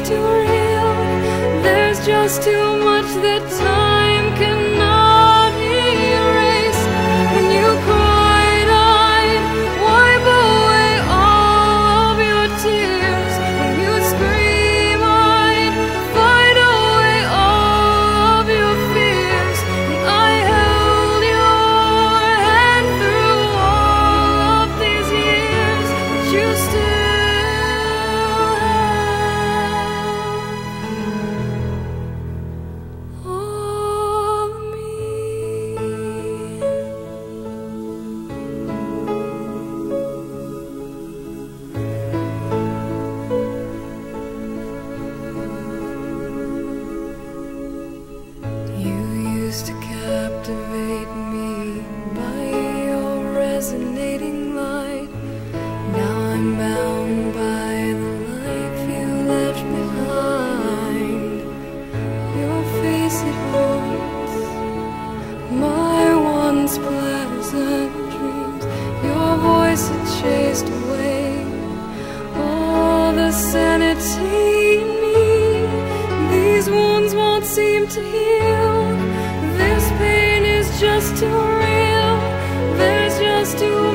too real. There's just too much that time Voice it chased away all the sanity in me. These wounds won't seem to heal. This pain is just too real. There's just too